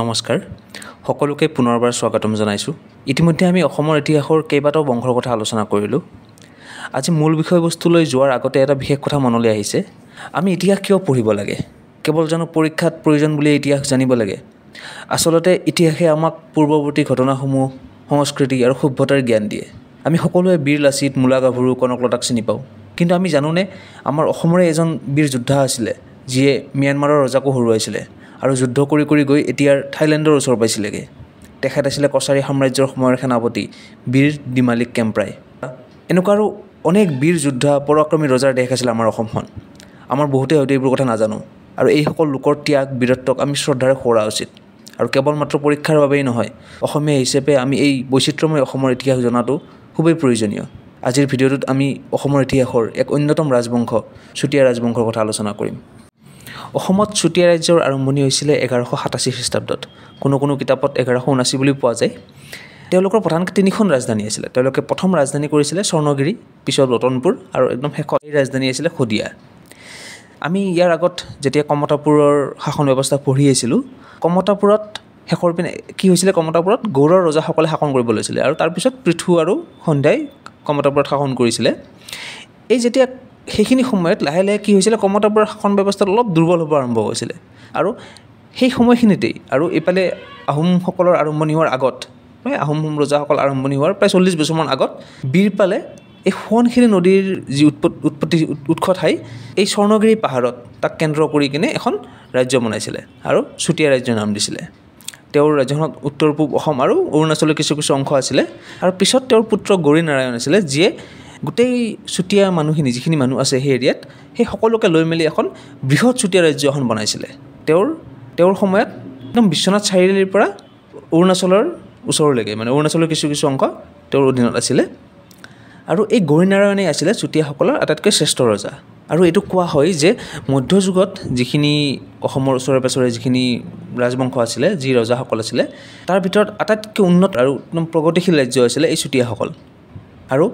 নমস্কাৰ। সকলোকে পুনৰবাৰ স্বাগতম জনাইছোঁ। ইতিমধ্যে আমি অসমৰ ইতিহাসৰ কেইবাটাও বংশৰ কথা আলোচনা কৰিলোঁ। আজি মূল বিষয়বস্তুলৈ যোৱাৰ আগতে এটা বিশেষ কথা মনলৈ আহিছে। আমি ইতিহাস কিয় পঢ়িব লাগে? কেৱল জানো পৰীক্ষাত প্ৰয়োজন বুলিয়ে ইতিহাস জানিব লাগে? আচলতে ইতিহাসে আমাক পূৰ্ৱৱৰ্তী ঘটনাসমূহ সংস্কৃতি আৰু সভ্যতাৰ জ্ঞান দিয়ে। আমি সকলোৱে বীৰ লাচিত মূলা গাভৰু কনকলতাক চিনি পাওঁ। কিন্তু আমি জানোনে আমাৰ অসমৰে এজন বীৰ যোদ্ধা আছিলে যিয়ে ম্যানমাৰৰ ৰজাকো হৰুৱাইছিলে। আৰু যুদ্ধ কৰি কৰি গৈ এতিয়াৰ থাইলেণ্ডৰ ওচৰ পাইছিলেগৈ। তেখেত আছিলে কছাৰী সাম্ৰাজ্যৰ সময়ৰ সেনাপতি বীৰ দিমালিক কেম্প্ৰাই। এনেকুৱা আৰু অনেক বীৰ যোদ্ধা পৰাক্ৰমী ৰজাৰ দেশ আছিলে আমাৰ অসমখন। আমাৰ বহুতে হয়তো এইবোৰ কথা নাজানো। আৰু এইসকল লোকৰ ত্যাগ বীৰত্বক আমি শ্ৰদ্ধাৰে সোঁৱৰা উচিত। আৰু কেৱল মাত্ৰ পৰীক্ষাৰ বাবেই নহয় অসমীয়া হিচাপে আমি এই বৈচিত্ৰ্যময় অসমৰ ইতিহাস জনাটো খুবেই প্ৰয়োজনীয়। আজিৰ ভিডিঅ'টোত আমি অসমৰ ইতিহাসৰ এক অন্যতম ৰাজবংশ চুতীয়া ৰাজবংশৰ কথা আলোচনা কৰিম। অসমত চুতীয়া ৰাজ্যৰ আৰম্ভণি হৈছিলে এঘাৰশ সাতাশী খ্ৰীষ্টাব্দত। কোনো কোনো কিতাপত এঘাৰশ ঊনাশী বুলি পোৱা যায়। তেওঁলোকৰ প্ৰধান তিনিখন ৰাজধানী আছিলে। তেওঁলোকে প্ৰথম ৰাজধানী কৰিছিলে স্বৰ্ণগিৰি পিছত ৰতনপুৰ আৰু একদম শেষত এই ৰাজধানী আছিলে শদিয়া। আমি ইয়াৰ আগত যেতিয়া কমতাপুৰৰ শাসন ব্যৱস্থা পঢ়ি আছিলোঁ কমতাপুৰত শেষৰ পিনে কি হৈছিলে? কমতাপুৰত গৌড়ৰ ৰজাসকলে শাসন কৰিব লৈছিলে আৰু তাৰপিছত পৃথু আৰু সন্ধ্যাই কমতাপুৰত শাসন কৰিছিলে। এই যেতিয়া সেইখিনি সময়ত লাহে লাহে কি হৈছিলে কমতাপুৰৰ শাসন ব্যৱস্থাত অলপ দুৰ্বল হ'ব আৰম্ভ হৈছিলে। আৰু সেই সময়খিনিতেই আৰু এইফালে আহোমসকলৰ আৰম্ভণি হোৱাৰ আগত আহোম ৰজাসকল আৰম্ভণি হোৱাৰ প্ৰায় চল্লিছ বছৰমান আগত বীৰপালে এই সোৱণশিৰি নদীৰ যি উৎপত উৎপত্তি উৎস ঠাই এই স্বৰ্ণগিৰি পাহাৰত তাক কেন্দ্ৰ কৰি কিনে এখন ৰাজ্য বনাইছিলে আৰু চুতীয়া ৰাজ্যৰ নাম দিছিলে। তেওঁৰ ৰাজ্যখনত উত্তৰ পূব অসম আৰু অৰুণাচলৰ কিছু কিছু অংশ আছিলে। আৰু পিছত তেওঁৰ পুত্ৰ গৌৰী নাৰায়ণ আছিলে যিয়ে গোটেই চুতীয়া মানুহখিনি যিখিনি মানুহ আছে সেই এৰিয়াত সেই সকলোকে লৈ মেলি এখন বৃহৎ চুতীয়া ৰাজ্য এখন বনাইছিলে। তেওঁৰ তেওঁৰ সময়ত একদম বিশ্বনাথ চাৰিআলিৰ পৰা অৰুণাচলৰ ওচৰলৈকে মানে অৰুণাচলৰ কিছু কিছু অংশ তেওঁৰ অধীনত আছিলে। আৰু এই গৌৰীনাৰায়ণেই আছিলে চুতীয়াসকলৰ আটাইতকৈ শ্ৰেষ্ঠ ৰজা। আৰু এইটো কোৱা হয় যে মধ্যযুগত যিখিনি অসমৰ ওচৰে পাঁজৰে যিখিনি ৰাজবংশ আছিলে যি ৰজাসকল আছিলে তাৰ ভিতৰত আটাইতকৈ উন্নত আৰু একদম প্ৰগতিশীল ৰাজ্য আছিলে এই চুতীয়াসকল। আৰু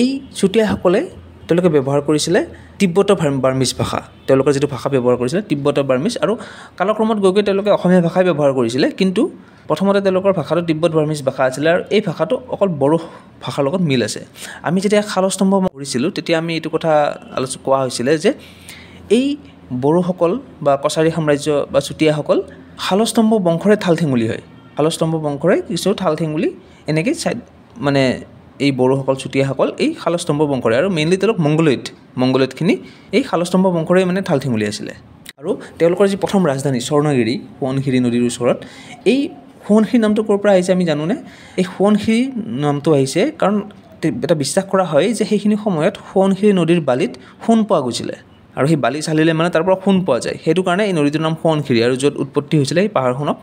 এই চুতীয়াসকলে তেওঁলোকে ব্যৱহাৰ কৰিছিলে তিব্বত বাৰ্মিজ ভাষা। তেওঁলোকৰ যিটো ভাষা ব্যৱহাৰ কৰিছিলে তিব্বত বাৰ্মিজ আৰু কালক্ৰমত গৈ গৈ তেওঁলোকে অসমীয়া ভাষাই ব্যৱহাৰ কৰিছিলে। কিন্তু প্ৰথমতে তেওঁলোকৰ ভাষাটো তিব্বত বাৰ্মিজ ভাষা আছিলে আৰু এই ভাষাটো অকল বড়ো ভাষাৰ লগত মিল আছে। আমি যেতিয়া শালস্তম্ভ কৰিছিলোঁ তেতিয়া আমি এইটো কথা আলোচ কোৱা হৈছিলে যে এই বড়োসকল বা কছাৰী সাম্ৰাজ্য বা চুতীয়াসকল শালস্তম্ভ বংশৰে ঠাল ঠেঙুলি হয় শালস্তম্ভ বংশৰে কিছু ঠাল ঠেঙুলি এনেকৈ চাই মানে এই বড়োসকল চুতীয়াসকল এই শালস্তম্ভ বংশৰে আৰু মেইনলি তেওঁলোক মংগলৈত মংগলৈতখিনি এই শালস্তম্ভ বংশৰে মানে ঠাল ঠেঙুলি আছিলে। আৰু তেওঁলোকৰ যি প্ৰথম ৰাজধানী স্বৰ্ণগিৰি সোৱণশিৰি নদীৰ ওচৰত এই সোৱণশিৰি নামটো ক'ৰ পৰা আহিছে আমি জানোনে? এই সোৱণশিৰি নামটো আহিছে কাৰণ এটা বিশ্বাস কৰা হয় যে সেইখিনি সময়ত সোৱণশিৰি নদীৰ বালিত সোণ পোৱা গৈছিলে। আৰু সেই বালি চালিলে মানে তাৰ পৰা সোণ পোৱা যায়। সেইটো কাৰণে এই নদীটোৰ নাম সোৱণশিৰি আৰু য'ত উৎপত্তি হৈছিলে সেই পাহাৰখনক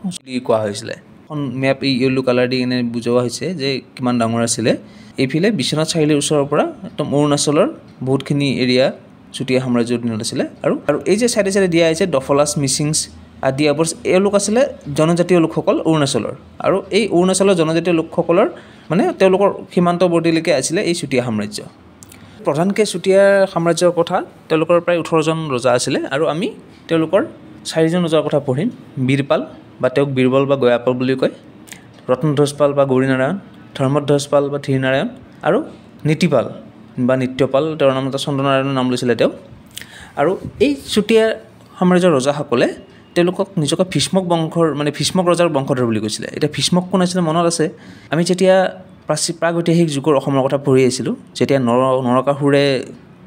কোৱা হৈছিলে। এখন মেপ এই য়েল্ল' কালাৰ দি কিনে বুজোৱা হৈছে যে কিমান ডাঙৰ আছিলে। এইফালে বিশ্বনাথ চাৰিআলিৰ ওচৰৰ পৰা একদম অৰুণাচলৰ বহুতখিনি এৰিয়া চুতীয়া সাম্ৰাজ্যৰ দিনত আছিলে আৰু আৰু এই যে চাইডে চাইডে দিয়া হৈছে ডফলাছ মিচিংছ আদিয়াবৰ্ছ এওঁলোক আছিলে জনজাতীয় লোকসকল অৰুণাচলৰ। আৰু এই অৰুণাচলৰ জনজাতীয় লোকসকলৰ মানে তেওঁলোকৰ সীমান্তৱৰ্তীলৈকে আছিলে এই চুতীয়া সাম্ৰাজ্য। প্ৰধানকৈ চুতীয়া সাম্ৰাজ্যৰ কথা তেওঁলোকৰ প্ৰায় ওঠৰজন ৰজা আছিলে আৰু আমি তেওঁলোকৰ চাৰিজন ৰজাৰ কথা পঢ়িম। বীৰপাল বা তেওঁক বীৰবল বা গয়াপাল বুলি কয় ৰত্নধ্বজ পাল বা গৌৰীনাৰায়ণ ধৰ্মধ্বজ পাল বা ধীৰনাৰায়ণ আৰু নীতিপাল বা নিত্যপাল তেওঁৰ নাম এটা চন্দ্ৰনাৰায়ণৰ নাম লৈছিলে তেওঁ। আৰু এই চুতীয়া সাম্ৰাজ্যৰ ৰজাসকলে তেওঁলোকক নিজকে ভীষ্মক বংশৰ মানে ভীষ্মক ৰজাৰ বংশধৰ বুলি কৈছিলে। এতিয়া ভীষ্মক কোন আছিলে মনত আছে? আমি যেতিয়া প্ৰাচী প্ৰাগৈতিহাসিক যুগৰ অসমৰ কথা পঢ়ি আহিছিলোঁ যেতিয়া নৰ নৰকাসুৰে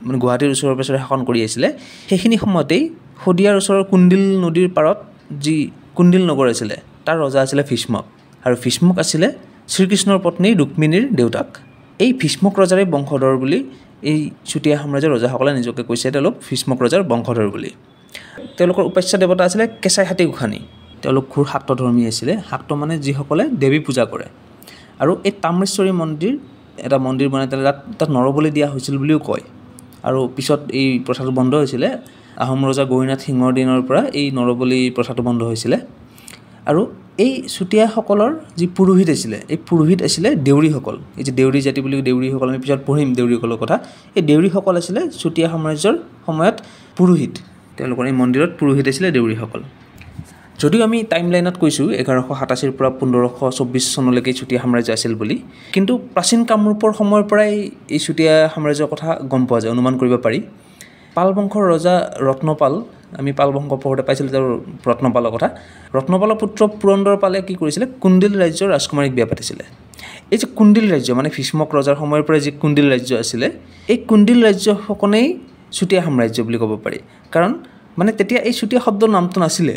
মানে গুৱাহাটীৰ ওচৰে পাঁজৰে শাসন কৰি আছিলে সেইখিনি সময়তেই শদিয়াৰ ওচৰৰ কুন্দিল নদীৰ পাৰত যি কুন্দিল নগৰ আছিলে তাৰ ৰজা আছিলে ভীষ্মক। আৰু ভীষ্মক আছিলে শ্ৰীকৃষ্ণৰ পত্নী ৰুক্মিণীৰ দেউতাক। এই ভীষ্মক ৰজাৰে বংশধৰ বুলি এই চুতীয়া সাম্ৰাজ্যৰ ৰজাসকলে নিজকে কৈছে তেওঁলোক ভীষ্মক ৰজাৰ বংশধৰ বুলি। তেওঁলোকৰ উপাস্য দেৱতা আছিলে কেঁচাই হাতী গোসানী। তেওঁলোক ঘোৰ শাক্তধৰ্মী আছিলে। শাক্ত মানে যিসকলে দেৱী পূজা কৰে। আৰু এই তাম্ৰেশ্বৰী মন্দিৰ এটা মন্দিৰ বনাই তাত তাত নৰবলি দিয়া হৈছিল বুলিও কয়। আৰু পিছত এই প্ৰথাটো বন্ধ হৈছিলে। আহোম ৰজা গৌৰীনাথ সিঙৰ দিনৰ পৰা এই নৰবলি প্ৰথাটো বন্ধ হৈছিলে। আৰু এই চুতীয়াসকলৰ যি পুৰোহিত আছিলে এই পুৰোহিত আছিলে দেউৰীসকল। এই যে দেউৰী জাতি বুলি দেউৰীসকল আমি পিছত পঢ়িম দেউৰীসকলৰ কথা। এই দেউৰীসকল আছিলে চুতীয়া সাম্ৰাজ্যৰ সময়ত পুৰোহিত। তেওঁলোকৰ এই মন্দিৰত পুৰোহিত আছিলে দেউৰীসকল। যদিও আমি টাইম লাইনত কৈছোঁ এঘাৰশ সাতাশীৰ পৰা পোন্ধৰশ চৌব্বিছ চনলৈকে চুতীয়া সাম্ৰাজ্য আছিল বুলি কিন্তু প্ৰাচীন কামৰূপৰ সময়ৰ পৰাই এই চুতীয়া সাম্ৰাজ্যৰ কথা গম পোৱা যায় অনুমান কৰিব পাৰি। পাল বংশৰ ৰজা ৰত্নপাল আমি পাল বংশ পঢ়োঁতে পাইছিলোঁ তেওঁৰ ৰত্নপালৰ কথা। ৰত্নপালৰ পুত্ৰ পুৰন্দৰ পালে কি কৰিছিলে? কুণ্ডিল ৰাজ্যৰ ৰাজকুমাৰীক বিয়া পাতিছিলে। এই যে কুণ্ডিল ৰাজ্য মানে ভীষ্মক ৰজাৰ সময়ৰ পৰাই যি কুণ্ডিল ৰাজ্য আছিলে এই কুণ্ডিল ৰাজ্যসকনেই চুতীয়া সাম্ৰাজ্য বুলি ক'ব পাৰি। কাৰণ মানে তেতিয়া এই চুতীয়া শব্দৰ নামটো নাছিলে।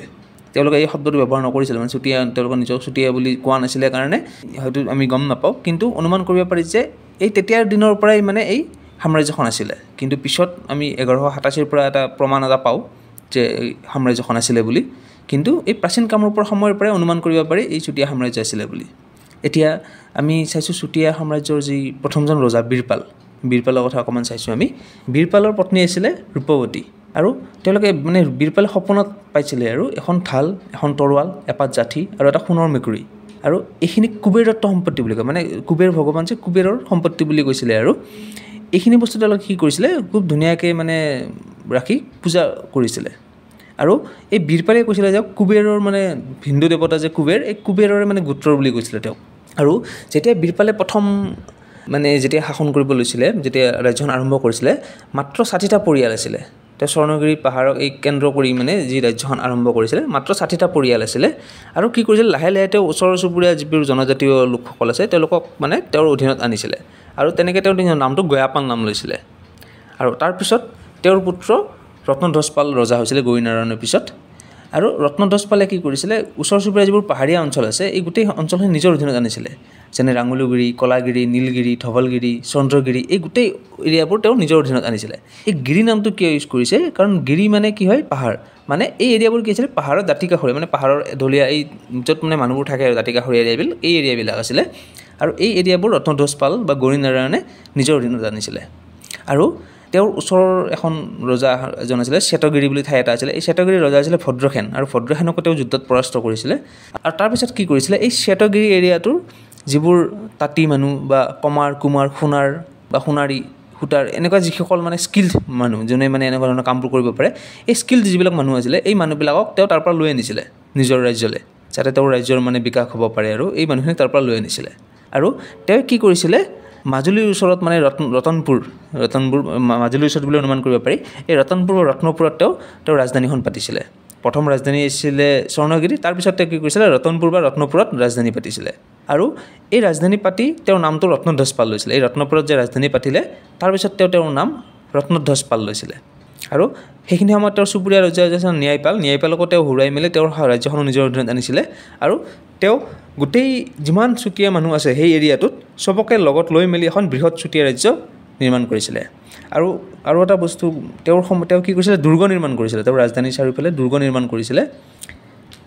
তেওঁলোকে এই শব্দটো ব্যৱহাৰ নকৰিছিলে। মানে চুতীয়া তেওঁলোকৰ নিজক চুতীয়া বুলি কোৱা নাছিলে কাৰণে হয়তো আমি গম নাপাওঁ। কিন্তু অনুমান কৰিব পাৰি যে এই তেতিয়াৰ দিনৰ পৰাই মানে এই সাম্ৰাজ্যখন আছিলে। কিন্তু পিছত আমি এঘাৰশ সাতাশীৰ পৰা এটা প্ৰমাণ এটা পাওঁ। যে সাম্ৰাজ্যখন আছিলে বুলি। কিন্তু এই প্ৰাচীন কামৰূপৰ সময়ৰ পৰাই অনুমান কৰিব পাৰি এই চুতীয়া সাম্ৰাজ্য আছিলে বুলি। এতিয়া আমি চাইছোঁ চুতীয়া সাম্ৰাজ্যৰ যি প্ৰথমজন ৰজা বীৰপাল। বীৰপালৰ কথা অকণমান চাইছোঁ আমি। বীৰপালৰ পত্নী আছিলে ৰূপৱতী। আৰু তেওঁলোকে মানে বীৰপালে সপোনত পাইছিলে আৰু এখন ঢাল এখন তৰোৱাল এপাত জাঠি আৰু এটা সোণৰ মেকুৰী। আৰু এইখিনি কুবেৰত্ব সম্পত্তি বুলি কয়। মানে কুবেৰ ভগৱান যে কুবেৰৰ সম্পত্তি বুলি কৈছিলে আৰু। এইখিনি বস্তু তেওঁলোকে কি কৰিছিলে খুব ধুনীয়াকৈ মানে ৰাখি পূজা কৰিছিলে। আৰু এই বীৰপালে কৈছিলে যে কুবেৰৰ মানে হিন্দু দেৱতা যে কুবেৰ এই কুবেৰৰে মানে গোত্ৰৰ বুলি কৈছিলে তেওঁক। আৰু যেতিয়া বীৰপালে প্ৰথম মানে যেতিয়া শাসন কৰিব লৈছিলে যেতিয়া ৰাজ্যখন আৰম্ভ কৰিছিলে মাত্ৰ ষাঠিটা পৰিয়াল আছিলে। তেওঁ স্বৰ্ণগিৰি পাহাৰক এই কেন্দ্ৰ কৰি মানে যি ৰাজ্যখন আৰম্ভ কৰিছিলে মাত্ৰ ষাঠিটা পৰিয়াল আছিলে। আৰু কি কৰিছিলে লাহে লাহে তেওঁ ওচৰ চুবুৰীয়া যিবোৰ জনজাতীয় লোকসকল আছে তেওঁলোকক মানে তেওঁৰ অধীনত আনিছিলে। আৰু তেনেকৈ তেওঁ নামটো গয়াপাল নাম লৈছিলে। আৰু তাৰপিছত তেওঁৰ পুত্ৰ ৰত্নধ্বজ পাল ৰজা হৈছিলে গৌৰীনাৰায়ণৰ পিছত। আৰু ৰত্নধ্বজ পালে কি কৰিছিলে ওচৰ চুবুৰীয়া যিবোৰ পাহাৰীয়া অঞ্চল আছে এই গোটেই অঞ্চলখিনি নিজৰ অধীনত আনিছিলে। যেনে ৰাঙলুগুৰি কলাগিৰি নীলগিৰি ধৱলগিৰি চন্দ্ৰগিৰি এই গোটেই এৰিয়াবোৰ তেওঁ নিজৰ অধীনত আনিছিলে। এই গিৰি নামটো কিয় ইউজ কৰিছে কাৰণ গিৰি মানে কি হয় পাহাৰ। মানে এই এৰিয়াবোৰ কি আছিলে পাহাৰৰ দাঁতি কাষৰীয়া মানে পাহাৰৰ ঢলীয়া এই য'ত মানে মানুহবোৰ থাকে আৰু দাঁতি কাষৰীয়া এৰিয়াবিলাক এই এৰিয়াবিলাক আছিলে। আৰু এই এৰিয়াবোৰ ৰত্নধ্বজ পাল বা গৌৰীনাৰায়ণে নিজৰ অধীনত আনিছিলে। আৰু তেওঁৰ ওচৰৰ এখন ৰজা এজন আছিলে শ্বেতগিৰি বুলি ঠাই এটা আছিলে। এই শ্বেতগিৰি ৰজা আছিলে ভদ্ৰসেন আৰু ভদ্ৰসেনকো তেওঁ যুদ্ধত পৰাস্ত কৰিছিলে। আৰু তাৰপিছত কি কৰিছিলে এই শ্বেতগিৰি এৰিয়াটোৰ যিবোৰ তাঁতী মানুহ বা কমাৰ কুমাৰ সোণাৰ বা সোণাৰী সূতাৰ এনেকুৱা যিসকল মানে স্কিল্ড মানুহ যোনে মানে এনেকুৱা ধৰণৰ কামবোৰ কৰিব পাৰে এই স্কিল্ড যিবিলাক মানুহ আছিলে এই মানুহবিলাকক তেওঁ তাৰ পৰা লৈ আনিছিলে নিজৰ ৰাজ্যলৈ যাতে তেওঁৰ ৰাজ্যৰ মানে বিকাশ হ'ব পাৰে আৰু এই মানুহখিনিক তাৰ পৰা লৈ আনিছিলে। আৰু তেওঁ কি কৰিছিলে মাজুলীৰ ওচৰত মানে ৰত্ন ৰতনপুৰ ৰতনপুৰ মাজুলীৰ ওচৰত বুলি অনুমান কৰিব পাৰি এই ৰতনপুৰ ৰত্নপুৰত তেওঁ তেওঁ ৰাজধানীখন পাতিছিলে। প্ৰথম ৰাজধানী আছিলে স্বৰ্ণগিৰি তাৰপিছত তেওঁ কি কৰিছিলে ৰতনপুৰ বা ৰত্নপুৰত ৰাজধানী পাতিছিলে। আৰু এই ৰাজধানী পাতি তেওঁৰ নামটো ৰত্নধ্বজ পাল লৈছিলে। এই ৰত্নপুৰত যে ৰাজধানী পাতিলে তাৰপিছত তেওঁ তেওঁৰ নাম ৰত্নধ্বজ পাল লৈছিলে। আৰু সেইখিনি সময়ত তেওঁৰ চুবুৰীয়া ৰজা আছিল ন্যায়পাল ন্যায়পালকো তেওঁ হৰুৱাই মেলি তেওঁৰ ৰাজ্যখনো নিজৰ অধীনত আনিছিলে আৰু তেওঁ গোটেই যিমান চুতীয়া মানুহ আছে সেই এৰিয়াটোত চবকে লগত লৈ মেলি এখন বৃহৎ চুতীয়া ৰাজ্য নিৰ্মাণ কৰিছিলে। আৰু আৰু এটা বস্তু তেওঁৰ সময় তেওঁ কি কৰিছিলে? দুৰ্গ নিৰ্মাণ কৰিছিলে। তেওঁৰ ৰাজধানীৰ চাৰিওফালে দুৰ্গ নিৰ্মাণ কৰিছিলে।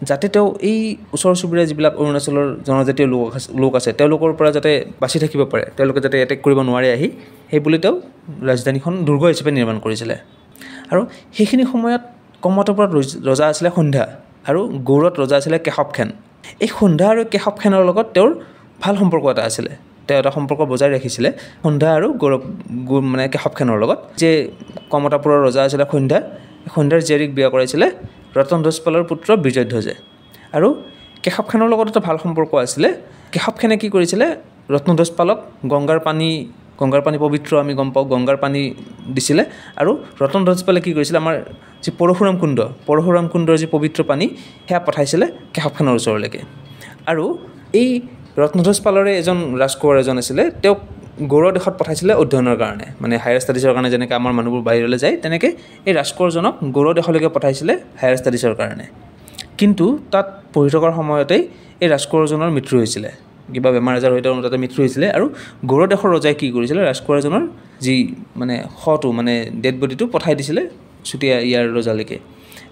যাতে তেওঁ এই ওচৰ চুবুৰীয়া যিবিলাক অৰুণাচলৰ জনজাতীয় লোক আছে লোক আছে তেওঁলোকৰ পৰা যাতে বাচি থাকিব পাৰে তেওঁলোকে যাতে এটেক কৰিব নোৱাৰে আহি সেইবুলি তেওঁ ৰাজধানীখন দুৰ্গ হিচাপে নিৰ্মাণ কৰিছিলে। আৰু সেইখিনি সময়ত কমতপুৰত ৰজা আছিলে সন্ধ্যা আৰু গৌৰত ৰজা আছিলে কেশৱখেন এই সন্ধ্যা আৰু কেশৱখেনৰ লগত তেওঁৰ ভাল সম্পৰ্ক এটা আছিলে। তেওঁ এটা সম্পৰ্ক বজাই ৰাখিছিলে সন্ধ্যা আৰু গৌৰৱ মানে কেশৱখেনৰ লগত। যে কমতাপুৰৰ ৰজা আছিলে সন্ধ্যা সন্ধ্যাৰ জীয়াৰীক বিয়া কৰাইছিলে ৰতনধ্বজ পালৰ পুত্ৰ বিজয়ধ্বজে। আৰু কেশৱখেনৰ লগত এটা ভাল সম্পৰ্ক আছিলে। কেশৱখেনে কি কৰিছিলে? ৰত্নধ্বজ পালক গংগাৰ পানী গংগাৰ পানী পবিত্ৰ আমি গম পাওঁ গংগাৰ পানী দিছিলে। আৰু ৰতনধ্বজ পালে কি কৰিছিলে আমাৰ যি পৰশুৰাম কুণ্ড পৰশুৰাম কুণ্ডৰ যি পবিত্ৰ পানী সেয়া পঠাইছিলে কেশৱখেনৰ ওচৰলৈকে। আৰু এই ৰত্নধ্বজ পালৰে এজন ৰাজকোঁৱৰ এজন আছিলে তেওঁক গৌৰ দেশত পঠাইছিলে অধ্যয়নৰ কাৰণে। মানে হায়াৰ ষ্টাডিজৰ কাৰণে যেনেকৈ আমাৰ মানুহবোৰ বাহিৰলৈ যায় তেনেকৈ এই ৰাজকোঁৱৰজনক গৌৰ দেশলৈকে পঠাইছিলে হায়াৰ ষ্টাডিজৰ কাৰণে। কিন্তু তাত পঢ়ি থকাৰ সময়তেই এই ৰাজকোঁৱৰজনৰ মৃত্যু হৈছিলে। কিবা বেমাৰ আজাৰ হৈ তেওঁ তাতে মৃত্যু হৈছিলে আৰু গৌৰ দেশৰ ৰজাই কি কৰিছিলে ৰাজকোঁৱৰজনৰ যি মানে শটো মানে ডেড বডিটো পঠাই দিছিলে চুতীয়া ইয়াৰ ৰজালৈকে।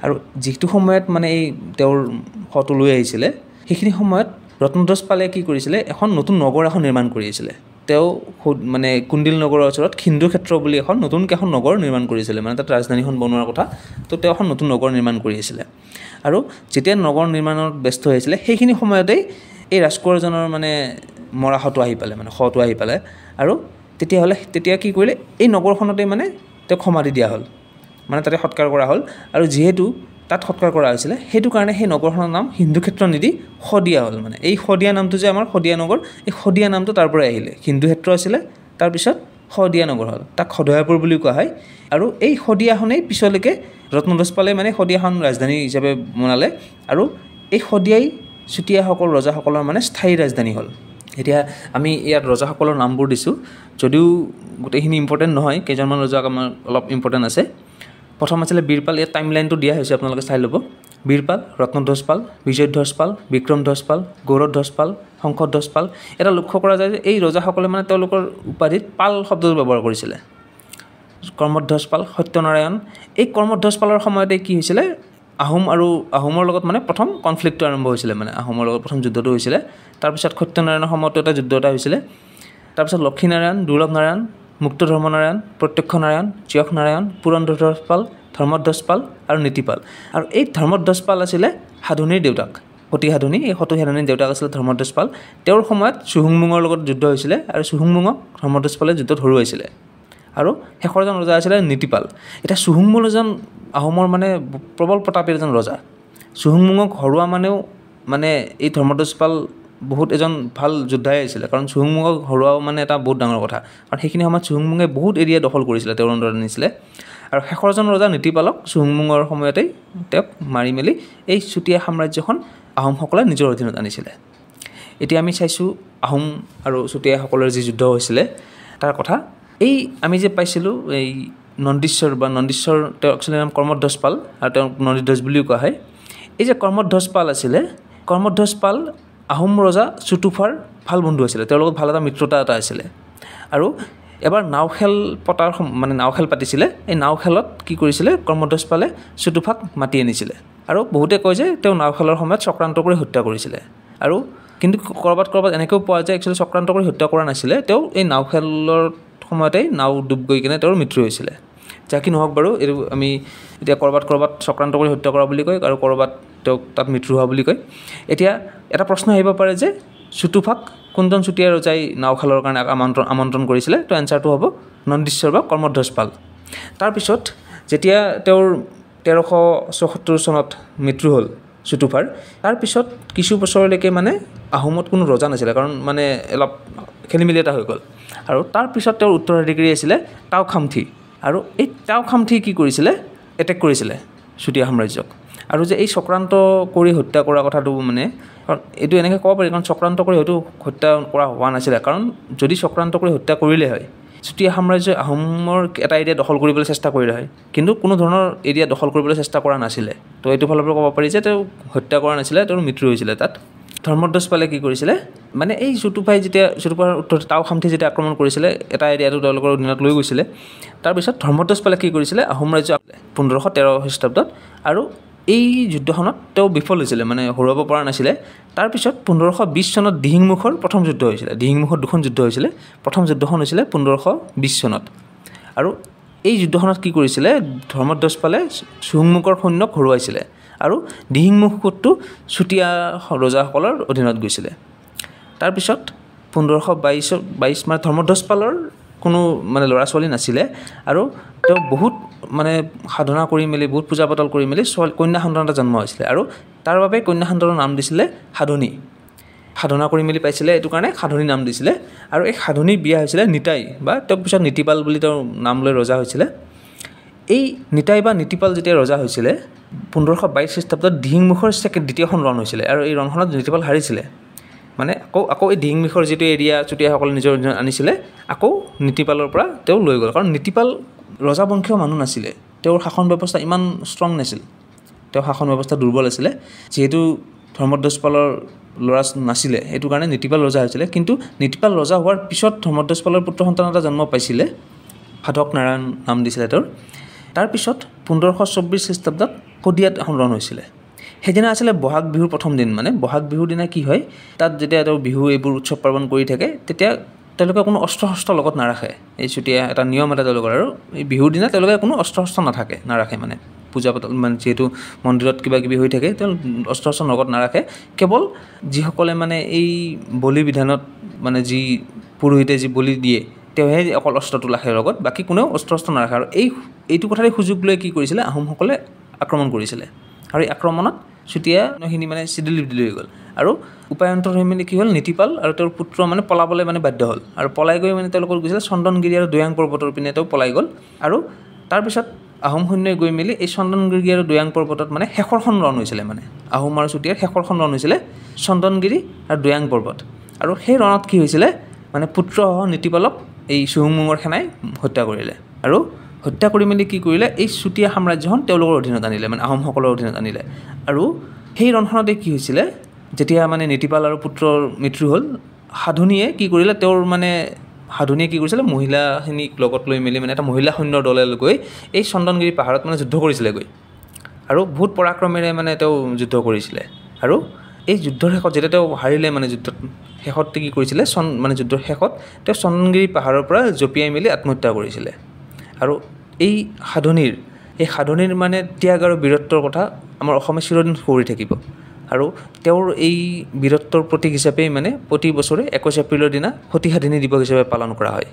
আৰু যিটো সময়ত মানে এই তেওঁৰ শটো লৈ আহিছিলে সেইখিনি সময়ত ৰত্নধ্বজ পালে কি কৰিছিলে এখন নতুন নগৰ এখন নিৰ্মাণ কৰি আহিছিলে তেওঁ মানে কুণ্ডিল নগৰৰ ওচৰত সিন্ধু ক্ষেত্ৰ বুলি এখন নতুনকৈ এখন নগৰ নিৰ্মাণ কৰিছিলে মানে তাত ৰাজধানীখন বনোৱাৰ কথা তো তেওঁ এখন নতুন নগৰ নিৰ্মাণ কৰি আছিলে। আৰু যেতিয়া নগৰ নিৰ্মাণত ব্যস্ত হৈছিলে সেইখিনি সময়তেই এই ৰাজকোঁৱৰজনৰ মানে মৰা শটো আহি পালে মানে শটো আহি পালে। আৰু তেতিয়াহ'লে তেতিয়া কি কৰিলে এই নগৰখনতেই মানে তেওঁক সমাধি দিয়া হ'ল। মানে তাতে সৎকাৰ কৰা হ'ল। আৰু যিহেতু তাত সৎকাৰ কৰা হৈছিলে সেইটো কাৰণে সেই নগৰখনৰ নাম সিন্ধু ক্ষেত্ৰ নিদি শদিয়া হ'ল মানে। এই শদিয়া নামটো যে আমাৰ শদিয়া নগৰ এই শদিয়া নামটো তাৰ পৰাই আহিলে। সিন্ধু ক্ষেত্ৰ আছিলে তাৰপিছত শদিয়া নগৰ হ'ল। তাক সদয়াপুৰ বুলি কোৱা হয়। আৰু এই শদিয়াখনেই পিছলৈকে ৰত্নদছপালে মানে শদিয়াখন ৰাজধানী হিচাপে বনালে আৰু এই শদিয়াই চুতীয়াসকল ৰজাসকলৰ মানে স্থায়ী ৰাজধানী হ'ল। এতিয়া আমি ইয়াত ৰজাসকলৰ নামবোৰ দিছোঁ। যদিও গোটেইখিনি ইম্পৰ্টেণ্ট নহয় কেইজনমান ৰজাক আমাৰ অলপ ইম্পৰ্টেণ্ট আছে। প্ৰথম আছিলে বীৰপাল ইয়াত টাইম লাইনটো দিয়া হৈছে আপোনালোকে চাই ল'ব। বীৰপাল ৰত্নধ্বজ পাল বিজয়ধ্বজ পাল বিক্ৰম ধ্বজ পাল গৌৰৱধ্বজ পাল শংকৰধ্বজ পাল এটা লক্ষ্য কৰা যায় যে এই ৰজাসকলে মানে তেওঁলোকৰ উপাধিত পাল শব্দটো ব্যৱহাৰ কৰিছিলে। কৰ্মধ্বজ পাল সত্যনাৰায়ণ। এই কৰ্মধ্বজ পালৰ সময়তে কি হৈছিলে? আহোম আৰু আহোমৰ লগত মানে প্ৰথম কনফ্লিক্টটো আৰম্ভ হৈছিলে মানে। আহোমৰ লগত প্ৰথম যুদ্ধটো হৈছিলে। তাৰপিছত সত্যনাৰায়ণৰ সময়তো এটা যুদ্ধ এটা হৈছিলে। তাৰপিছত লক্ষীনাৰায়ণ দুৰ্লভ নাৰায়ণ মুক্ত প্ৰত্যক্ষ নাৰায়ণ ত্ৰিয়স নাৰায়ণ পুৰন্দৰ পাল ধৰ্মধ্বজ পাল আৰু নীতিপাল। আৰু এই ধৰ্মধ্বজ পাল আছিলে সাধনীৰ দেউতাক। সতী সাধনী এই সতী সাধনীৰ দেউতাক আছিলে ধৰ্মধ্বজ পাল। তেওঁৰ সময়ত চুহুংমুঙৰ লগত যুদ্ধ হৈছিলে আৰু চুহুংমুঙক ধৰ্মধ্বজ পালে যুদ্ধত হৰুৱাইছিলে। আৰু শেষৰজন ৰজা আছিলে নীতিপাল। এতিয়া চুহুংমুং এজন আহোমৰ মানে প্ৰবল প্ৰতাপী এজন ৰজা। চুহুংমুঙক হৰুৱা মানেও মানে এই ধৰ্মধ্বজ পাল বহুত এজন ভাল যোদ্ধাই আছিলে। কাৰণ চুহুংমুঙক হৰুৱাও মানে এটা বহুত ডাঙৰ কথা। কাৰণ সেইখিনি সময়ত চুহুংমুঙে বহুত এৰিয়া দখল কৰিছিলে তেওঁৰ অন্তৰত আনিছিলে আৰু শেষৰজন ৰজা নীতিপালক চুহুংমুঙৰ সময়তেই তেওঁক মাৰি মেলি এই চুতীয়া সাম্ৰাজ্যখন আহোমসকলে নিজৰ অধীনত আনিছিলে। এতিয়া আমি চাইছোঁ আহোম আৰু চুতীয়াসকলৰ যি যুদ্ধ হৈছিলে তাৰ কথা এই আমি যে পাইছিলোঁ এই নন্দীশ্বৰ বা নন্দীশ্বৰ তেওঁ একচুৱেলি নাম কৰ্মধ্বজ পাল আৰু তেওঁক নন্দীধ্বজ বুলিও কোৱা হয়। এই যে কৰ্মধ্বজ পাল আছিলে কৰ্মধ্বজ পাল আহোম ৰজা চুতুফাৰ ভাল বন্ধু আছিলে তেওঁৰ লগত ভাল এটা মিত্ৰতা এটা আছিলে। আৰু এবাৰ নাও খেল পতাৰ মানে নাও খেল পাতিছিলে এই নাও খেলত কি কৰিছিলে কৰ্মধ্বজ পালে চুতুফাক মাতি আনিছিলে। আৰু বহুতে কয় যে তেওঁ নাও খেলৰ সময়ত চক্ৰান্ত কৰি হত্যা কৰিছিলে। আৰু কিন্তু ক'ৰবাত ক'ৰবাত এনেকৈও পোৱা যায় একচুৱেলি চক্ৰান্ত কৰি হত্যা কৰা নাছিলে তেওঁ এই নাও খেলৰ সময়তেই নাও ডুব গৈ কিনে তেওঁৰ মৃত্যু হৈছিলে। যাকে নহওক বাৰু এইটো আমি এতিয়া ক'ৰবাত ক'ৰবাত চক্ৰান্ত কৰি হত্যা কৰা বুলি কয় আৰু ক'ৰবাত তেওঁক তাত মৃত্যু হোৱা বুলি কয়। এতিয়া এটা প্ৰশ্ন আহিব পাৰে যে চুতুফাক কোনজন চুতীয়া ৰজাই নাওখালৰ কাৰণে আমন্ত্ৰণ আমন্ত্ৰণ কৰিছিলে তো এনচাৰটো হ'ব নন্দীশ্বৰ বা কৰ্মধ্বজ পাল। তাৰপিছত যেতিয়া তেওঁৰ তেৰশ চৌসত্তৰ চনত মৃত্যু হ'ল চুতুফাৰ তাৰপিছত কিছু বছৰলৈকে মানে আহোমত কোনো ৰজা নাছিলে কাৰণ মানে অলপ খেলি মেলি এটা হৈ গ'ল। আৰু তাৰপিছত তেওঁৰ উত্তৰাধিকাৰী আছিলে টাও খামথি। আৰু এই টাও খামথি কি কৰিছিলে? এটেক কৰিছিলে চুতীয়া সাম্ৰাজ্যক। আৰু যে এই চক্ৰান্ত কৰি হত্যা কৰা কথাটো মানে কাৰণ এইটো এনেকৈ ক'ব পাৰি কাৰণ চক্ৰান্ত কৰি হয়তো হত্যা কৰা হোৱা নাছিলে। কাৰণ যদি চক্ৰান্ত কৰি হত্যা কৰিলে হয় চুতীয়া সাম্ৰাজ্যই আহোমৰ এটা এৰিয়া দখল কৰিবলৈ চেষ্টা কৰিলে হয়। কিন্তু কোনো ধৰণৰ এৰিয়া দখল কৰিবলৈ চেষ্টা কৰা নাছিলে। তো এইটো ফালৰ পৰা ক'ব পাৰি যে তেওঁ হত্যা কৰা নাছিলে তেওঁৰ মৃত্যু হৈছিলে তাত। ধৰ্মধ্বজ পালে কি কৰিছিলে? মানে এই চুটুপাই যেতিয়া চুটুপাৰ উত্তৰ টাও খামঠি যেতিয়া আক্ৰমণ কৰিছিলে এটা এৰিয়াটো তেওঁলোকৰ অধীনত লৈ গৈছিলে। তাৰপিছত ধৰ্মধ্বজ পালে কি কৰিছিলে? আহোম ৰাজ্য পোন্ধৰশ তেৰ খ্ৰীষ্টাব্দত। আৰু এই যুদ্ধখনত তেওঁ বিফল হৈছিলে মানে হৰুৱাব পৰা নাছিলে। তাৰপিছত পোন্ধৰশ বিছ চনত দিহিংমুখৰ প্ৰথম যুদ্ধ হৈছিলে। দিহিংমুখত দুখন যুদ্ধ হৈছিলে। প্ৰথম যুদ্ধখন হৈছিলে পোন্ধৰশ বিছ চনত। আৰু এই যুদ্ধখনত কি কৰিছিলে? ধৰ্মধ্বজ পালে চুহুংমুখৰ সৈন্যক হৰুৱাইছিলে। আৰু দিহিংমুখ কোটটো চুতীয়া ৰজাসকলৰ অধীনত গৈছিলে। তাৰপিছত পোন্ধৰশ বাইছত বাইছ মানে ধৰ্মধ্বজ পালৰ কোনো মানে ল'ৰা ছোৱালী নাছিলে আৰু তেওঁ বহুত মানে সাধনা কৰি মেলি বহুত পূজা পাতল কৰি মেলি ছোৱালী কন্যা সন্তান এটা জন্ম হৈছিলে আৰু তাৰ বাবে কন্যা সন্তানৰ নাম দিছিলে সাধনী। সাধনা কৰি মেলি পাইছিলে এইটো কাৰণে সাধনী নাম দিছিলে। আৰু এই সাধনী বিয়া হৈছিলে নিতাই বা তেওঁক পিছত নীতিপাল বুলি তেওঁৰ নাম লৈ ৰজা হৈছিলে। এই নিতাই বা নীতিপাল যেতিয়া ৰজা হৈছিলে পোন্ধৰশ বাইছ খ্ৰীষ্টাব্দত দিহিংমুখৰ ছেকেণ্ড দ্বিতীয়খন ৰণ হৈছিলে আৰু এই ৰণখনত নীতিপাল হাৰিছিলে। মানে আকৌ আকৌ এই দিহিংমুখৰ যিটো এৰিয়া চুতীয়াসকলে নিজৰ আনিছিলে আকৌ নীতিপালৰ পৰা তেওঁ লৈ গ'ল। কাৰণ নীতিপাল ৰজাবংশীয় মানুহ নাছিলে। তেওঁৰ শাসন ব্যৱস্থা ইমান ষ্ট্ৰং নাছিল। তেওঁৰ শাসন ব্যৱস্থা দুৰ্বল আছিলে। যিহেতু ধৰ্মধ্বজ পালৰ ল'ৰা নাছিলে সেইটো কাৰণে নীতিপাল ৰজা হৈছিলে। কিন্তু নীতিপাল ৰজা হোৱাৰ পিছত ধৰ্মধ্বজ পালৰ পুত্ৰ সন্তান এটা জন্ম পাইছিলে। সাধক নাৰায়ণ নাম দিছিলে তেওঁৰ। তাৰপিছত পোন্ধৰশ চৌব্বিছ খ্ৰীষ্টাব্দত শদিয়াত এখন ৰণ হৈছিলে। সেইদিনা আছিলে বহাগ বিহুৰ প্ৰথম দিন মানে। বহাগ বিহুৰ দিনা কি হয় তাত যেতিয়া তেওঁ বিহু এইবোৰ উৎসৱ পাৰ্বণ কৰি থাকে তেতিয়া তেওঁলোকে কোনো অস্ত্ৰ শস্ত্ৰ লগত নাৰাখে। এই চুতীয়া এটা নিয়ম এটা তেওঁলোকৰ আৰু এই বিহুৰ দিনা তেওঁলোকে কোনো অস্ত্ৰ শস্ত্ৰ নাথাকে নাৰাখে মানে। পূজা পাতল মানে যিহেতু মন্দিৰত কিবা কিবি হৈ থাকে তেওঁ অস্ত্ৰ শস্ত্ৰ লগত নাৰাখে। কেৱল যিসকলে মানে এই বলি বিধানত মানে যি পুৰোহিতে যি বলি দিয়ে তেওঁহে অকল অস্ত্ৰটো ৰাখে লগত বাকী কোনেও অস্ত্ৰ শস্ত্ৰ নাৰাখে। আৰু এই এইটো কথাতে সুযোগ লৈ কি কৰিছিলে আহোমসকলে আক্ৰমণ কৰিছিলে। আৰু এই আক্ৰমণত চুতীয়াখিনি মানে চিডিলি বিদিলি হৈ গ'ল। আৰু উপায়ন্তৰ হৈ মেলি কি হ'ল নীতিপাল আৰু তেওঁৰ পুত্ৰ মানে পলাবলৈ মানে বাধ্য হ'ল। আৰু পলাই গৈ মানে তেওঁলোকৰ গৈছিলে চন্দনগিৰি আৰু দৈয়াং পৰ্বতৰ পিনে তেওঁ পলাই গ'ল। আৰু তাৰপিছত আহোম সৈন্যই গৈ মেলি এই চন্দনগিৰি আৰু দৈয়াং পৰ্বতত মানে শেষৰখন ৰণ হৈছিলে মানে। আহোম আৰু চুতীয়াৰ শেষৰখন ৰণ হৈছিলে চন্দনগিৰি আৰু দৈয়াং পৰ্বত। আৰু সেই ৰণত কি হৈছিলে মানে পুত্ৰসহ নীতিপালক এই চুহুংমুঙৰ সেনাই হত্যা কৰিলে। আৰু হত্যা কৰি মেলি কি কৰিলে? এই চুতীয়া সাম্ৰাজ্যখন তেওঁলোকৰ অধীনত আনিলে মানে আহোমসকলৰ অধীনত আনিলে। আৰু সেই ৰণখনতে কি হৈছিলে? যেতিয়া মানে নীতিপাল আৰু পুত্ৰৰ মৃত্যু হ'ল সাধনীয়ে কি কৰিলে? তেওঁৰ মানে সাধনীয়ে কি কৰিছিলে? মহিলাখিনিক লগত লৈ মেলি মানে এটা মহিলা সৈন্যৰ দলে গৈ এই চন্দনগিৰি পাহাৰত মানে যুদ্ধ কৰিছিলে গৈ আৰু বহুত পৰাক্ৰমেৰে মানে তেওঁ যুদ্ধ কৰিছিলে। আৰু এই যুদ্ধৰ শেষত যেতিয়া তেওঁ হাৰিলে মানে যুদ্ধত শেষত কি কৰিছিলে? চন মানে যুদ্ধৰ শেষত তেওঁ চন্দনগিৰি পাহাৰৰ পৰা জঁপিয়াই মেলি আত্মহত্যা কৰিছিলে। আৰু এই সাধনীৰ এই সাধনীৰ মানে ত্যাগ আৰু বীৰত্বৰ কথা আমাৰ অসমে চিৰদিন সুঁৱৰি থাকিব। আৰু তেওঁৰ এই বীৰত্বৰ প্ৰতীক হিচাপেই মানে প্ৰতি বছৰে একৈছ এপ্ৰিলৰ দিনা সতী সাধিনী দিৱস হিচাপে পালন কৰা হয়।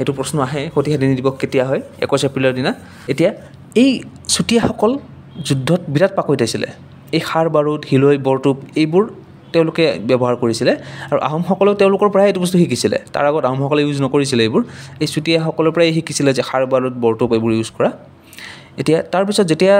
এইটো প্ৰশ্ন আহে সতী সাধিনী দিৱস কেতিয়া হয়? একৈছ এপ্ৰিলৰ দিনা। এতিয়া এই চুতীয়াসকল যুদ্ধত বিৰাট পাকৈতাইছিলে এই সাৰ বাৰুদ শিলৈ বৰটোপ এইবোৰ তেওঁলোকে ব্যৱহাৰ কৰিছিলে আৰু আহোমসকলেও তেওঁলোকৰ পৰাই এইটো বস্তু শিকিছিলে। তাৰ আগত আহোমসকলে ইউজ নকৰিছিলে এইবোৰ। এই চুতীয়াসকলৰ পৰাই শিকিছিলে যে সাৰ বাৰুদ বৰটোপ এইবোৰ ইউজ কৰা। এতিয়া তাৰপিছত যেতিয়া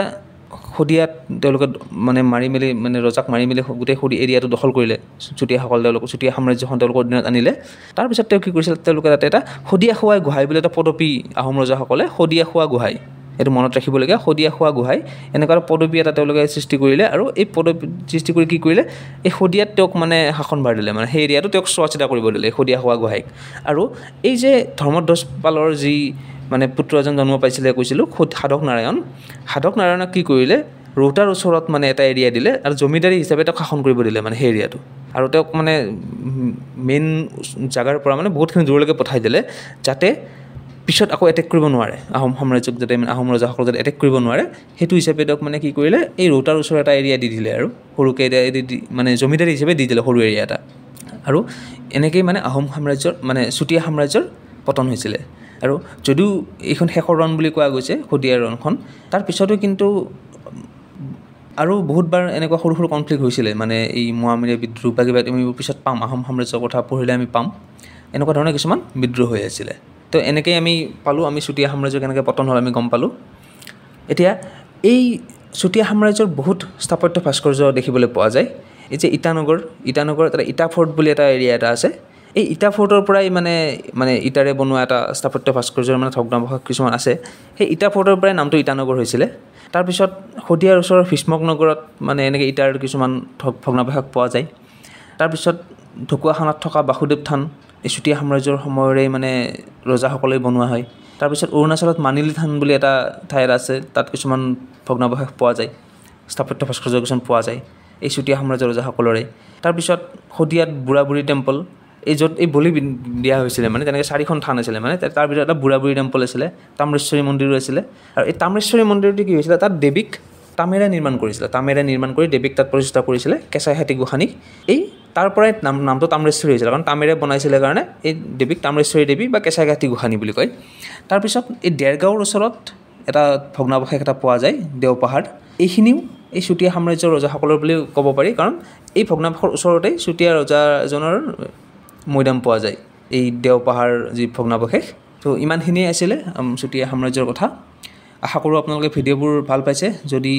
শদিয়াত তেওঁলোকে মানে মাৰি মেলি মানে ৰজাক মাৰি মেলি গোটেই শদি এৰিয়াটো দখল কৰিলে চুতীয়াসকল তেওঁলোক চুতীয়া সাম্ৰাজ্যখন তেওঁলোকৰ দিনত আনিলে তাৰপিছত তেওঁ কি কৰিছিলে তেওঁলোকে তাতে এটা শদিয়া খোৱাই গোহাঁই বুলি এটা পদবী আহোম ৰজাসকলে শদিয়া খোৱা গোহাঁই। এইটো মনত ৰাখিবলগীয়া শদিয়া খোৱা গোহাঁই। এনেকুৱা এটা পদবী এটা তেওঁলোকে সৃষ্টি কৰিলে আৰু এই পদবী সৃষ্টি কৰি কি কৰিলে? এই শদিয়াত তেওঁক মানে শাসনভাৰ দিলে মানে সেই এৰিয়াটো তেওঁক চোৱা চিতা কৰিব দিলে শদিয়া খোৱা গোহাঁইক। আৰু এই যে ধৰ্মধ্বজ পালৰ যি মানে পুত্ৰ এজন জন্ম পাইছিলে কৈছিলোঁ সাধক নাৰায়ণ সাধক নাৰায়ণক কি কৰিলে? ৰৌতাৰ ওচৰত মানে এটা এৰিয়া দিলে আৰু জমিদাৰী হিচাপে তেওঁক শাসন কৰিব দিলে মানে সেই এৰিয়াটো। আৰু তেওঁক মানে মেইন জেগাৰ পৰা মানে বহুতখিনি দূৰলৈকে পঠাই দিলে যাতে পিছত আকৌ এটেক কৰিব নোৱাৰে। আহোম সাম্ৰাজ্যক যাতে মানে আহোম ৰজাসকল যাতে এটেক কৰিব নোৱাৰে। সেইটো হিচাপে তেওঁক মানে কি কৰিলে এই ৰৌতাৰ ওচৰত এটা এৰিয়া দি দিলে আৰু। সৰুকৈ এৰিয়া দি মানে জমিদাৰী হিচাপে দি দিলে সৰু এৰিয়া এটা। আৰু এনেকেই মানে আহোম সাম্ৰাজ্যৰ মানে চুতীয়া সাম্ৰাজ্যৰ পতন হৈছিলে। আৰু যদিও এইখন শেষৰ ৰণ বুলি কোৱা গৈছে শদিয়াৰ ৰণখন তাৰ পিছতো কিন্তু আৰু বহুতবাৰ এনেকুৱা সৰু সৰু কনফ্লিক্ট হৈছিলে। মানে এই মোৱামিৰীয়া বিদ্ৰোহ বা কিবা আমি পিছত পাম। আহোম সাম্ৰাজ্যৰ কথা পঢ়িলে আমি পাম। এনেকুৱা ধৰণৰ কিছুমান বিদ্ৰোহ হৈ আছিলে। তো এনেকেই আমি পালোঁ আমি চুতীয়া সাম্ৰাজ্য কেনেকৈ পতন হ'ল আমি গম পালোঁ। এতিয়া এই চুতীয়া সাম্ৰাজ্যৰ বহুত স্থাপত্য ভাস্কৰ্য দেখিবলৈ পোৱা যায়। এই যে ইটানগৰ ইটানগৰত এটা ইটা ফৰ্ট বুলি এটা এৰিয়া এটা আছে। এই ইটা ফৰ্টৰ পৰাই মানে মানে ইটাৰে বনোৱা এটা স্থাপত্য ভাস্কৰ্যৰ মানে ভগ্নাৱশেষ কিছুমান আছে। সেই ইটা ফৰ্টৰ পৰাই নামটো ইটানগৰ হৈছিলে। তাৰপিছত শদিয়াৰ ওচৰৰ ভীষ্মক নগৰত মানে এনেকৈ ইটাৰ কিছুমান ভগ্নাৱশেষ পোৱা যায়। তাৰপিছত ঢকুৱাখানাত থকা বাসুদেৱ থান চুতীয়া সাম্ৰাজ্যৰ সময়ৰে মানে ৰজাসকলে বনোৱা হয়। তাৰপিছত অৰুণাচলত মানিলী থান বুলি এটা ঠাই এটা আছে তাত কিছুমান ভগ্নাৱশেষ পোৱা যায় স্থাপত্য ভাস্কৰ্য কিছুমান পোৱা যায় এই চুতীয়া সাম্ৰাজ্যৰ ৰজাসকলৰে। তাৰপিছত শদিয়াত বুঢ়া বুঢ়ী টেম্পল এই য'ত এই বলি দিয়া হৈছিলে মানে তেনেকৈ চাৰিখন থান আছিলে মানে তাৰ ভিতৰত এটা বুঢ়া বুঢ়ী টেম্পল আছিলে তাম্ৰেশ্বৰী মন্দিৰো আছিলে। আৰু এই তাম্ৰেশ্বৰী মন্দিৰটো কি হৈছিলে তাত দেৱীক তামেৰে নিৰ্মাণ কৰিছিলে। তামেৰে নিৰ্মাণ কৰি দেৱীক তাত প্ৰতিষ্ঠা কৰিছিলে কেঁচাই হাতী গোসানীক এই তাৰ পৰাই নাম নামটো তাম্ৰেশ্বৰী হৈছিলে কাৰণ তামেৰে বনাইছিলে কাৰণে এই দেৱীক তাম্ৰেশ্বৰী দেৱী বা কেঁচাই ঘাটী গোসানী বুলি কয়। তাৰপিছত এই ডেৰগাঁৱৰ ওচৰত এটা ভগ্নাৱশেষ এটা পোৱা যায় দেওপাহাৰ এইখিনিও এই চুতীয়া সাম্ৰাজ্যৰ ৰজাসকলৰ বুলি ক'ব পাৰি কাৰণ এই ভগ্নাৱশেষৰ ওচৰতেই চুতীয়া ৰজা এজনৰ মৈদাম পোৱা যায় এই দেওপাহাৰ যি ভগ্নাৱশেষ। তো ইমানখিনিয়ে আছিলে চুতীয়া সাম্ৰাজ্যৰ কথা। আশা কৰোঁ আপোনালোকে ভিডিঅ'বোৰ ভাল পাইছে। যদি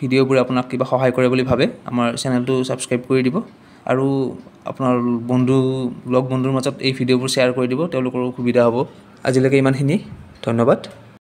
ভিডিঅ'বোৰে আপোনাক কিবা সহায় কৰে বুলি ভাবে আমাৰ চেনেলটো ছাবস্ক্ৰাইব কৰি দিব। আৰু আপোনাৰ বন্ধু লগ বন্ধুৰ মাজত এই ভিডিঅ'বোৰ শ্বেয়াৰ কৰি দিব তেওঁলোকৰো সুবিধা হ'ব। আজিলৈকে ইমানখিনি ধন্যবাদ।